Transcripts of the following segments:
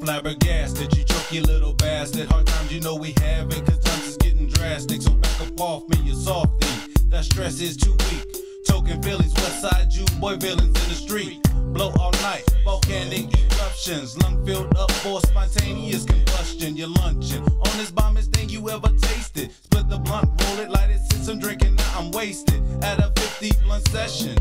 Flabbergasted, you choky little bastard. Hard times you know we have it, cause times is getting drastic. So back up off me, you softy. That stress is too weak. Token Phillies, west side Jew, boy villains in the street. Blow all night, volcanic eruptions. Lung filled up for spontaneous combustion. You're lunching on this bombest thing you ever tasted. Split the blunt, roll it, light it, since I'm drinking, now I'm wasted. At a 50 blunt session.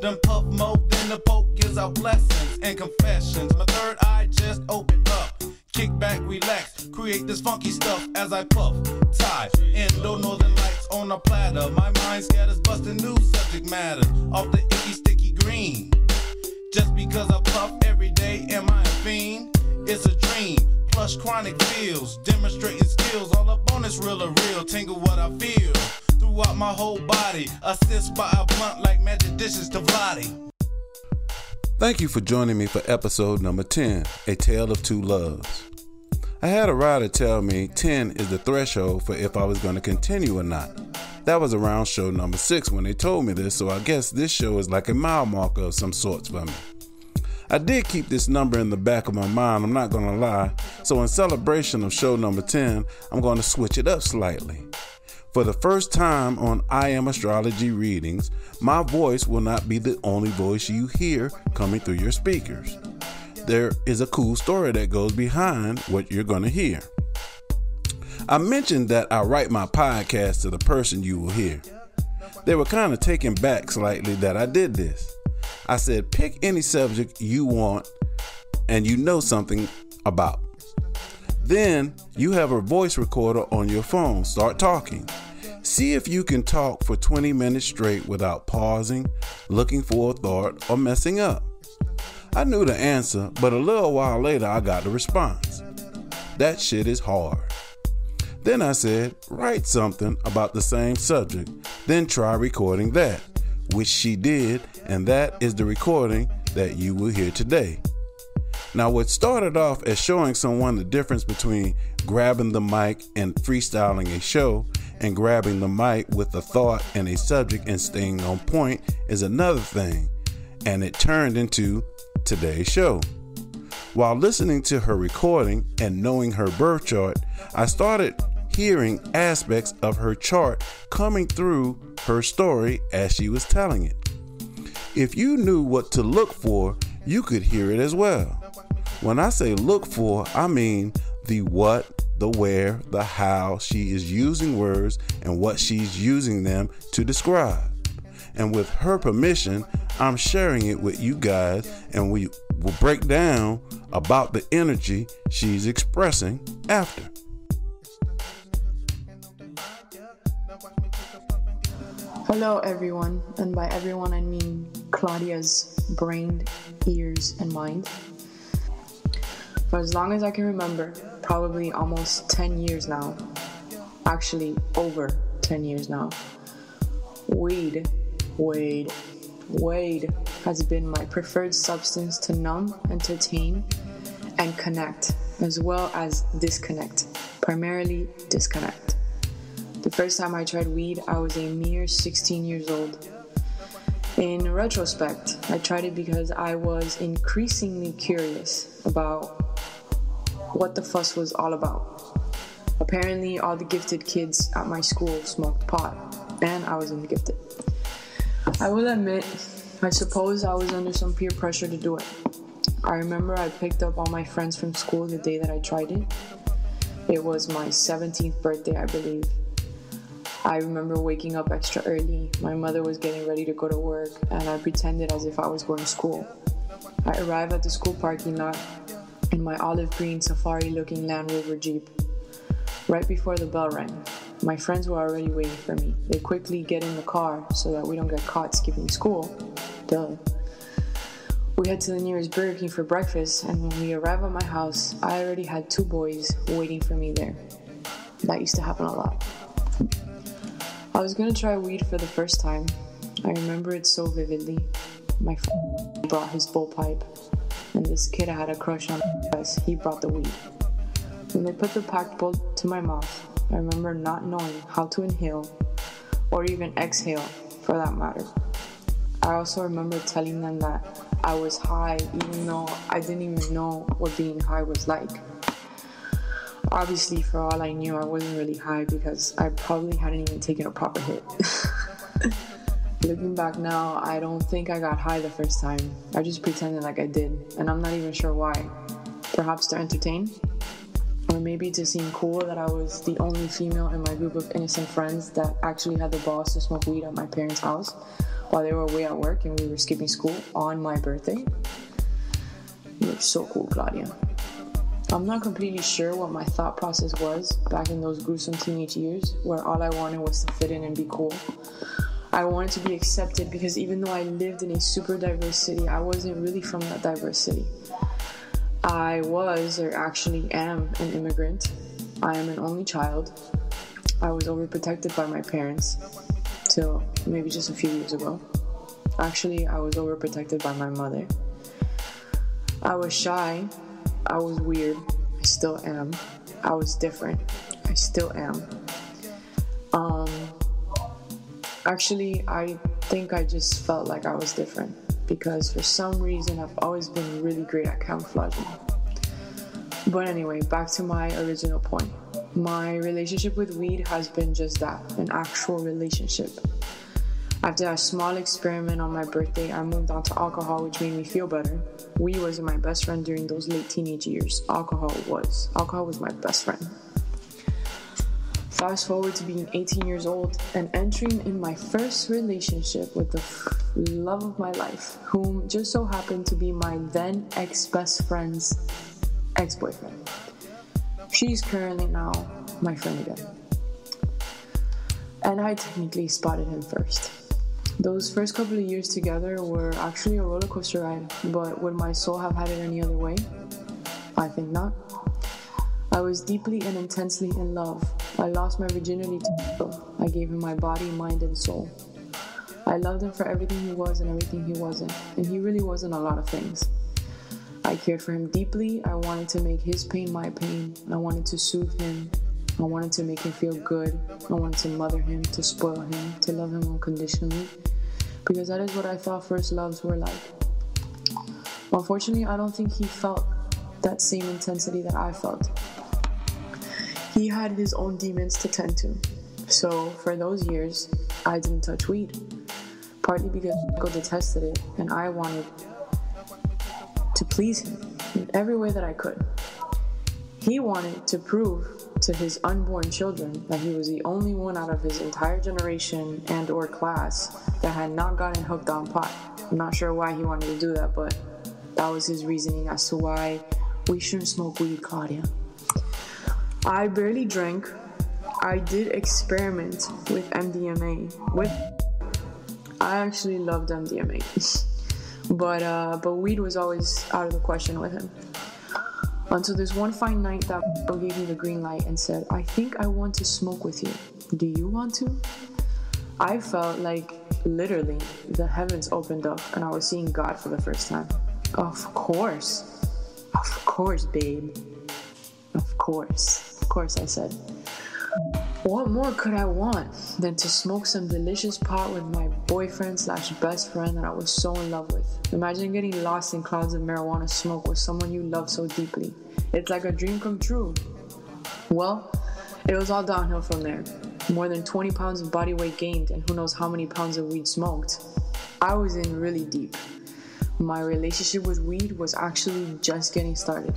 Done puff more than the Pope gives out blessings and confessions. My third eye just opened up. Kick back, relax, create this funky stuff as I puff. Tie, endo northern lights on a platter. My mind scatters, busting new subject matter off the icky sticky green. Just because I puff every day, am I a fiend? It's a dream. Plush chronic feels, demonstrating skills. All up on this real or real. Tingle what I feel throughout my whole body. Assist by a blunt like magic dishes to Vladi. Thank you for joining me for episode number 10 A Tale of Two Loves. I had a writer tell me 10 is the threshold for if I was going to continue or not. That was around show number 6 when they told me this, so I guess this show is like a mile marker of some sorts for me. I did keep this number in the back of my mind, I'm not to lie, so in celebration of show number 10, I'm to switch it up slightly. For the first time on I Am Astrology readings, my voice will not be the only voice you hear coming through your speakers. There is a cool story that goes behind what you're to hear. I mentioned that I write my podcast to the person you will hear. They were kind of taken back slightly that I did this. I said, pick any subject you want and you know something about. Then you have a voice recorder on your phone. Start talking. See if you can talk for 20 minutes straight without pausing, looking for a thought, or messing up. I knew the answer, but a little while later I got the response. That shit is hard. Then I said, write something about the same subject, then try recording that, which she did, and that is the recording that you will hear today. Now, what started off as showing someone the difference between grabbing the mic and freestyling a show and grabbing the mic with a thought and a subject and staying on point is another thing, and it turned into today's show. While listening to her recording and knowing her birth chart, I started hearing aspects of her chart coming through her story as she was telling it. If you knew what to look for, you could hear it as well. When I say look for, I mean the what, the where, the how she is using words and what she's using them to describe. And with her permission, I'm sharing it with you guys, and we will break down about the energy she's expressing after. Hello, everyone, and by everyone I mean Claudia's brain, ears, and mind. For as long as I can remember, probably almost 10 years now, actually over 10 years now, weed, weed, weed has been my preferred substance to numb, entertain, and connect, as well as disconnect, primarily disconnect. The first time I tried weed, I was a mere 16 years old. In retrospect, I tried it because I was increasingly curious about what the fuss was all about. Apparently, all the gifted kids at my school smoked pot, and I wasn't gifted. I will admit, I suppose I was under some peer pressure to do it. I remember I picked up all my friends from school the day that I tried it. It was my 17th birthday, I believe. I remember waking up extra early. My mother was getting ready to go to work, and I pretended as if I was going to school. I arrived at the school parking lot in my olive green safari looking Land Rover Jeep. Right before the bell rang, my friends were already waiting for me. They quickly get in the car so that we don't get caught skipping school. Duh. We head to the nearest Burger King for breakfast, and when we arrive at my house, I already had two boys waiting for me there. That used to happen a lot. I was gonna try weed for the first time. I remember it so vividly. My friend brought his bull pipe and this kid I had a crush on because he brought the weed. When they put the packed bowl to my mouth, I remember not knowing how to inhale or even exhale for that matter. I also remember telling them that I was high, even though I didn't even know what being high was like. Obviously, for all I knew, I wasn't really high because I probably hadn't even taken a proper hit. Looking back now, I don't think I got high the first time. I just pretended like I did, and I'm not even sure why. Perhaps to entertain? Or maybe to seem cool that I was the only female in my group of innocent friends that actually had the balls to smoke weed at my parents' house while they were away at work and we were skipping school on my birthday. You're so cool, Claudia. I'm not completely sure what my thought process was back in those gruesome teenage years where all I wanted was to fit in and be cool. I wanted to be accepted because even though I lived in a super diverse city, I wasn't really from that diverse city. I was, or actually am, an immigrant. I am an only child. I was overprotected by my parents till maybe just a few years ago. Actually, I was overprotected by my mother. I was shy. I was weird. I still am. I was different. I still am. Um, actually, I think I just felt like I was different because for some reason I've always been really great at camouflaging. But anyway, back to my original point. My relationship with weed has been just that an actual relationship. After a small experiment on my birthday, I moved on to alcohol, which made me feel better. Weed wasn't my best friend during those late teenage years. Alcohol was. Alcohol was my best friend. Fast forward to being 18 years old and entering in my first relationship with the love of my life, whom just so happened to be my then ex best friend's ex boyfriend. She's currently now my friend again. And I technically spotted him first. Those first couple of years together were actually a roller coaster ride, but would my soul have had it any other way? I think not. I was deeply and intensely in love. I lost my virginity to him. I gave him my body, mind, and soul. I loved him for everything he was and everything he wasn't, and he really wasn't a lot of things. I cared for him deeply. I wanted to make his pain my pain. I wanted to soothe him. I wanted to make him feel good. I wanted to mother him, to spoil him, to love him unconditionally because that is what I thought first loves were like. Unfortunately, I don't think he felt that same intensity that I felt. He had his own demons to tend to. So for those years, I didn't touch weed. Partly because Michael detested it and I wanted to please him in every way that I could. He wanted to prove to his unborn children that he was the only one out of his entire generation and or class that had not gotten hooked on pot. I'm not sure why he wanted to do that, but that was his reasoning as to why we shouldn't smoke weed, Claudia. I barely drank. I did experiment with MDMA. With I actually loved MDMA, but uh, but weed was always out of the question with him. Until this one fine night that gave me the green light and said, "I think I want to smoke with you. Do you want to?" I felt like literally the heavens opened up and I was seeing God for the first time. Of course. Of course, babe. Of course. Of course, I said. What more could I want than to smoke some delicious pot with my boyfriend slash best friend that I was so in love with? Imagine getting lost in clouds of marijuana smoke with someone you love so deeply. It's like a dream come true. Well, it was all downhill from there more than 20 pounds of body weight gained, and who knows how many pounds of weed smoked. I was in really deep. My relationship with weed was actually just getting started.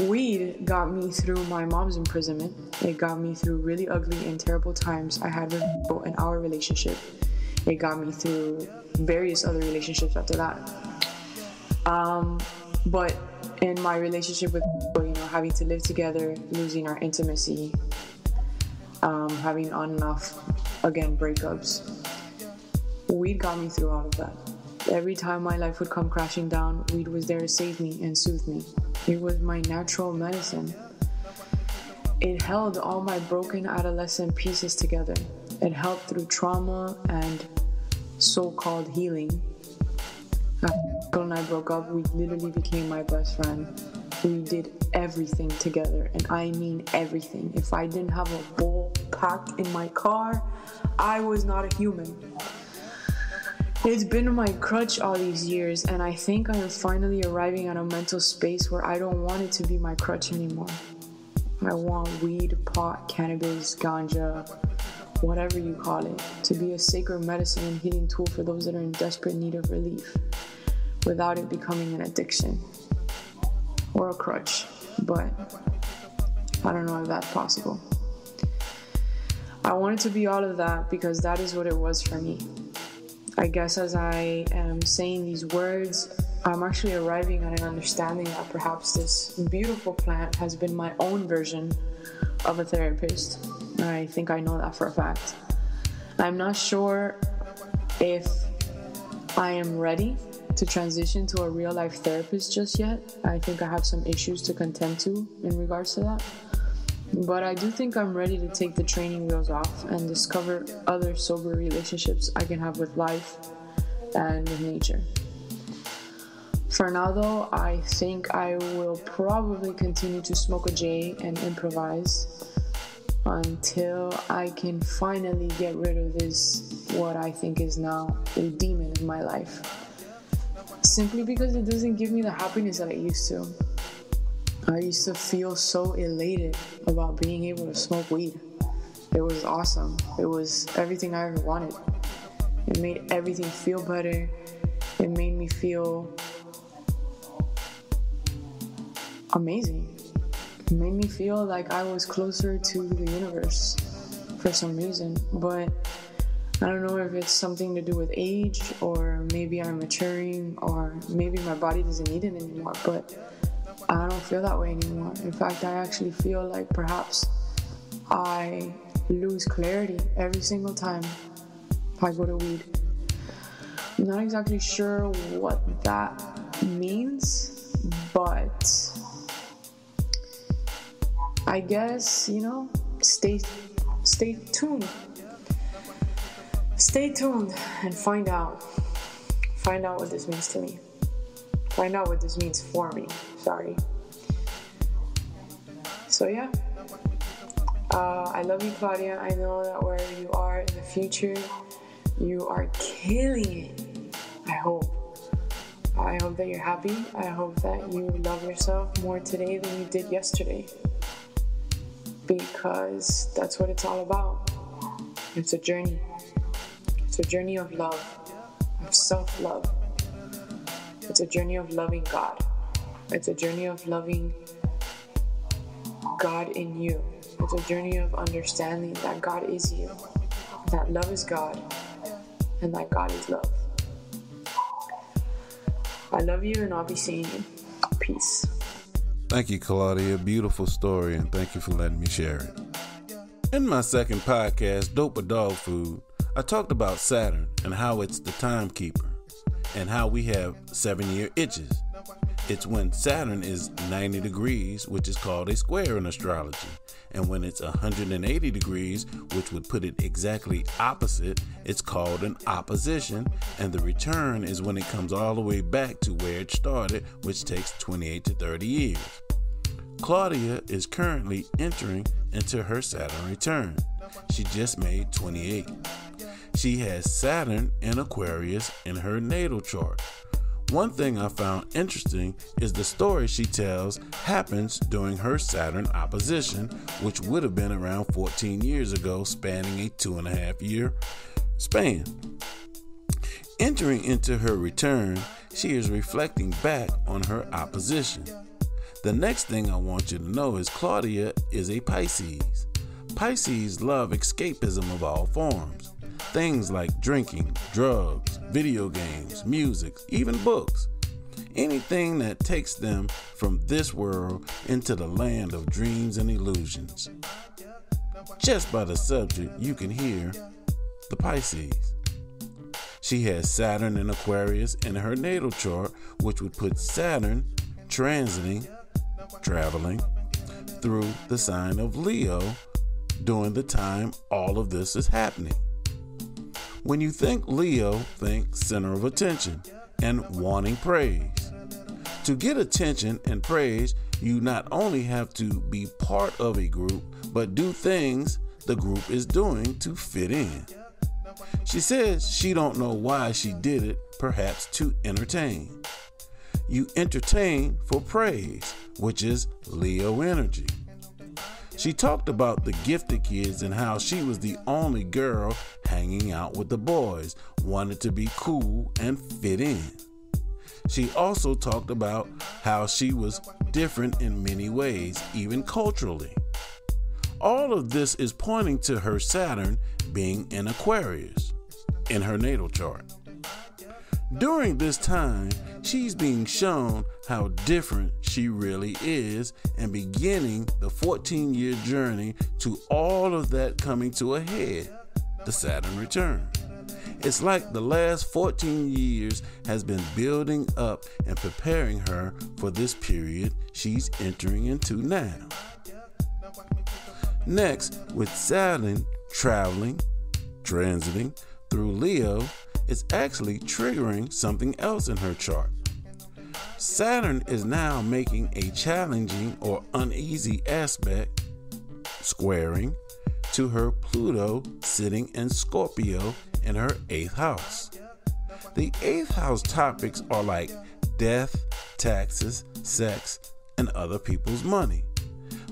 Weed got me through my mom's imprisonment. It got me through really ugly and terrible times I had with in our relationship. It got me through various other relationships after that. Um, but in my relationship with you know, having to live together, losing our intimacy, um, having on and off, again, breakups. Weed got me through all of that. Every time my life would come crashing down, weed was there to save me and soothe me. It was my natural medicine. It held all my broken adolescent pieces together. It helped through trauma and so called healing. After and I broke up, we literally became my best friend. We did everything together, and I mean everything. If I didn't have a bowl packed in my car, I was not a human. It's been my crutch all these years, and I think I am finally arriving at a mental space where I don't want it to be my crutch anymore. I want weed, pot, cannabis, ganja, whatever you call it, to be a sacred medicine and healing tool for those that are in desperate need of relief without it becoming an addiction or a crutch. But I don't know if that's possible. I wanted to be all of that because that is what it was for me. I guess as I am saying these words, I'm actually arriving at an understanding that perhaps this beautiful plant has been my own version of a therapist. I think I know that for a fact. I'm not sure if I am ready to transition to a real life therapist just yet. I think I have some issues to contend to in regards to that. But I do think I'm ready to take the training wheels off and discover other sober relationships I can have with life and with nature. For now, though, I think I will probably continue to smoke a J and improvise until I can finally get rid of this, what I think is now a demon in my life. Simply because it doesn't give me the happiness that it used to. I used to feel so elated about being able to smoke weed. It was awesome. It was everything I ever wanted. It made everything feel better. It made me feel amazing. It made me feel like I was closer to the universe for some reason. But I don't know if it's something to do with age or maybe I'm maturing or maybe my body doesn't need it anymore. But I don't feel that way anymore. In fact, I actually feel like perhaps I lose clarity every single time I go to weed. I'm not exactly sure what that means, but I guess, you know, stay stay tuned. Stay tuned and find out. Find out what this means to me. Find out what this means for me. Sorry. So yeah. Uh, I love you, Claudia. I know that wherever you are in the future, you are killing it. I hope. I hope that you're happy. I hope that you love yourself more today than you did yesterday because that's what it's all about. It's a journey. It's a journey of love, of self love. It's a journey of loving God. It's a journey of loving God in you. It's a journey of understanding that God is you, that love is God, and that God is love. I love you, and I'll be seeing you. Peace. Thank you, Claudia. Beautiful story, and thank you for letting me share it. In my second podcast, Dope with Dog Food, I talked about Saturn and how it's the timekeeper, and how we have seven year itches. It's when Saturn is 90 degrees, which is called a square in astrology. And when it's 180 degrees, which would put it exactly opposite, it's called an opposition. And the return is when it comes all the way back to where it started, which takes 28 to 30 years. Claudia is currently entering into her Saturn return. She just made 28. She has Saturn in Aquarius in her natal chart. One thing I found interesting is the story she tells happens during her Saturn opposition, which would have been around 14 years ago, spanning a two and a half year span. Entering into her return, she is reflecting back on her opposition. The next thing I want you to know is Claudia is a Pisces. Pisces love escapism of all forms. Things like drinking, drugs, video games, music, even books. Anything that takes them from this world into the land of dreams and illusions. Just by the subject, you can hear the Pisces. She has Saturn in Aquarius in her natal chart, which would put Saturn transiting, traveling through the sign of Leo during the time all of this is happening. When you think Leo, think center of attention and wanting praise. To get attention and praise, you not only have to be part of a group, but do things the group is doing to fit in. She says she don't know why she did it, perhaps to entertain. You entertain for praise, which is Leo energy. She talked about the gifted kids and how she was the only girl hanging out with the boys, wanted to be cool and fit in. She also talked about how she was different in many ways, even culturally. All of this is pointing to her Saturn being in Aquarius in her natal chart. During this time, she's being shown how different she really is and beginning the 14 year journey to all of that coming to a head the Saturn return. It's like the last 14 years has been building up and preparing her for this period she's entering into now. Next, with Saturn traveling, transiting through Leo, it's actually triggering something else in her chart. Saturn is now making a challenging or uneasy aspect, squaring, to her Pluto sitting in Scorpio in her eighth house. The eighth house topics are like death, taxes, sex, and other people's money.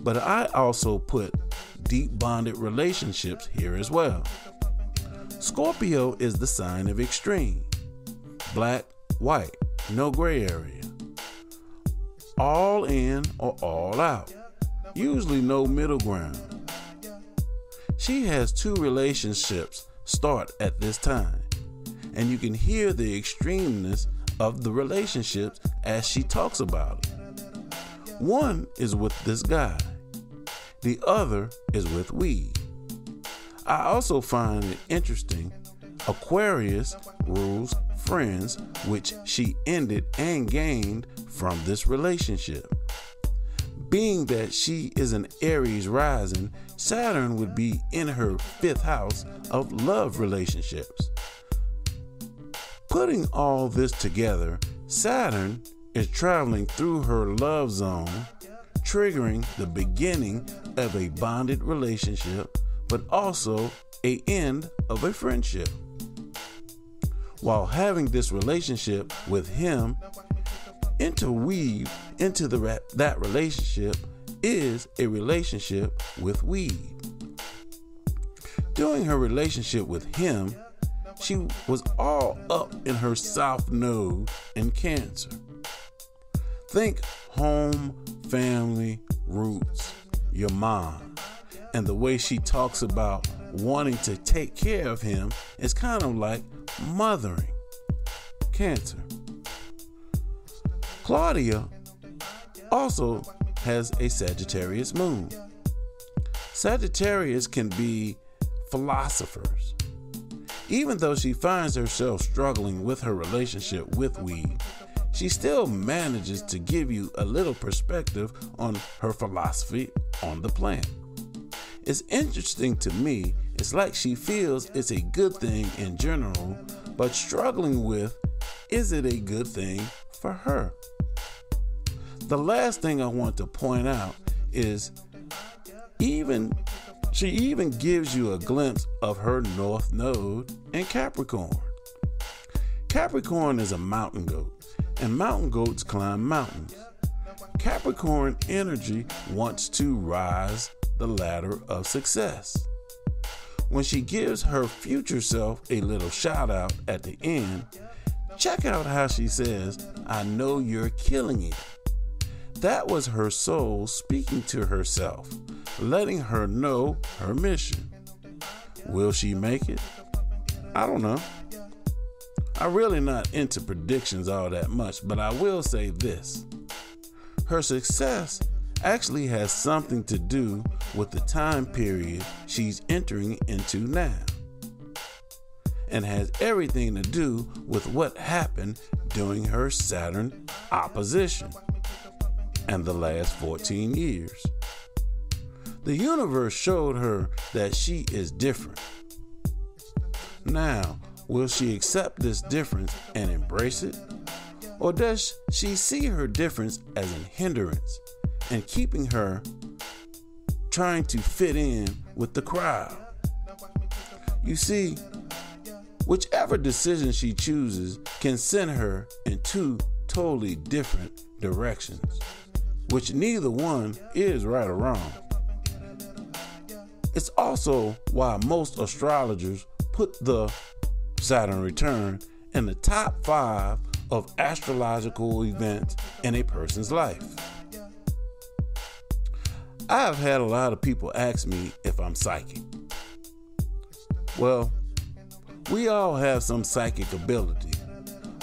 But I also put deep bonded relationships here as well. Scorpio is the sign of extreme black, white, no gray area. All in or all out. Usually no middle ground. She has two relationships start at this time, and you can hear the extremeness of the relationships as she talks about it. One is with this guy, the other is with weed. I also find it interesting Aquarius rules friends, which she ended and gained from this relationship. Being that she is an Aries rising, Saturn would be in her fifth house of love relationships. Putting all this together, Saturn is traveling through her love zone, triggering the beginning of a bonded relationship, but also a end of a friendship. While having this relationship with him, interweave into the that relationship is a relationship with weed. During her relationship with him, she was all up in her south node in Cancer. Think home, family, roots, your mom, and the way she talks about wanting to take care of him is kind of like mothering. Cancer. Claudia also has a Sagittarius moon. Sagittarius can be philosophers. Even though she finds herself struggling with her relationship with weed, she still manages to give you a little perspective on her philosophy on the plant. It's interesting to me, it's like she feels it's a good thing in general, but struggling with is it a good thing for her? The last thing I want to point out is even she even gives you a glimpse of her north node in Capricorn. Capricorn is a mountain goat, and mountain goats climb mountains. Capricorn energy wants to rise the ladder of success. When she gives her future self a little shout out at the end, check out how she says, I know you're killing it. That was her soul speaking to herself, letting her know her mission. Will she make it? I don't know. I'm really not into predictions all that much, but I will say this. Her success actually has something to do with the time period she's entering into now, and has everything to do with what happened during her Saturn opposition and the last 14 years. The universe showed her that she is different. Now, will she accept this difference and embrace it? Or does she see her difference as a hindrance and keeping her trying to fit in with the crowd? You see, Whichever decision she chooses can send her in two totally different directions, which neither one is right or wrong. It's also why most astrologers put the Saturn return in the top five of astrological events in a person's life. I've had a lot of people ask me if I'm psychic. Well, we all have some psychic ability,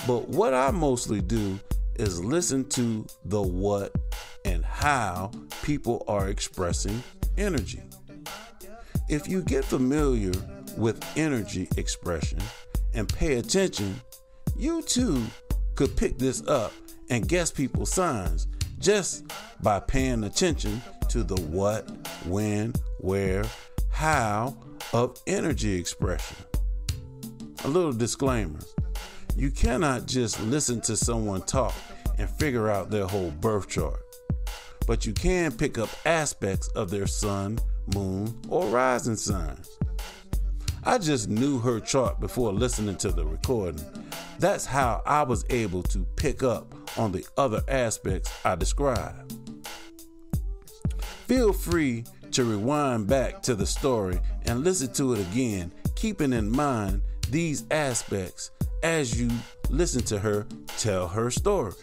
but what I mostly do is listen to the what and how people are expressing energy. If you get familiar with energy expression and pay attention, you too could pick this up and guess people's signs just by paying attention to the what, when, where, how of energy expression. A little disclaimer you cannot just listen to someone talk and figure out their whole birth chart, but you can pick up aspects of their sun, moon, or rising signs. I just knew her chart before listening to the recording. That's how I was able to pick up on the other aspects I described. Feel free to rewind back to the story and listen to it again, keeping in mind these aspects as you listen to her tell her story.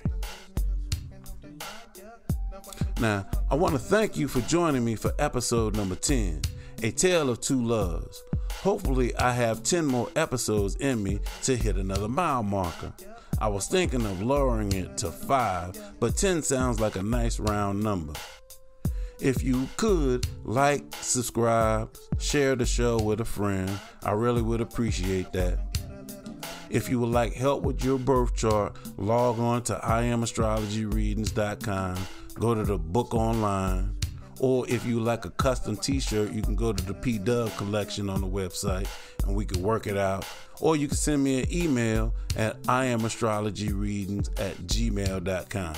Now, I want to thank you for joining me for episode number 10 A Tale of Two Loves. Hopefully, I have 10 more episodes in me to hit another mile marker. I was thinking of lowering it to 5, but 10 sounds like a nice round number. If you could like, subscribe, share the show with a friend, I really would appreciate that. If you would like help with your birth chart, log on to IamAstrologyReadings.com go to the book online. Or if you like a custom t shirt, you can go to the P Dub collection on the website and we can work it out. Or you can send me an email at IamAstrologyReadings at gmail.com.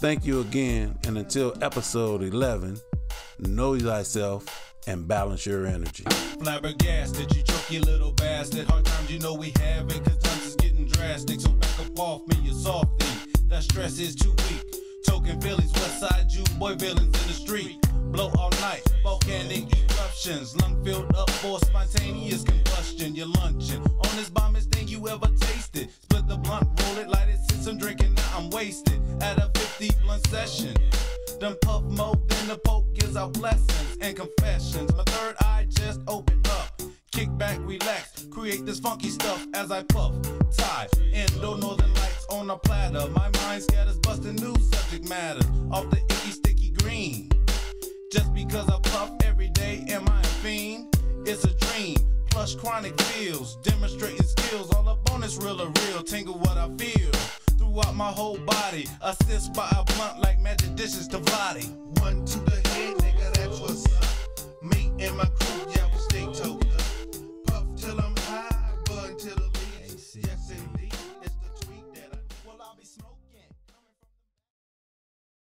Thank you again, and until episode 11, know thyself and balance your energy. Flabbergasted, you choky little bastard. Hard times you know we cause times is getting drastic. So back up off me, you softy. That stress is too weak. Token Phillies, West Side boy villains in the street. Blow all night, volcanic eruptions. Lung filled up for spontaneous combustion. You're lunching on this bombest thing you ever tasted. Split the blunt, roll it, light it, since I'm drinking, now I'm wasted. At a 50 blunt session. Done puff mode, then the Pope gives out blessings and confessions. My third eye just opened up. Kick back, relax, create this funky stuff as I puff. Tie, endo northern lights on a platter. My mind scatters, busting new subject matter off the icky sticky green. Just because I puff every day, am I a fiend? It's a dream. Plus chronic feels, demonstrating skills. All up on this real or real, tingle what I feel. Throughout my whole body, assist by a blunt like magic dishes to Vladi. One to the head, nigga, that's what's up. Me and my crew,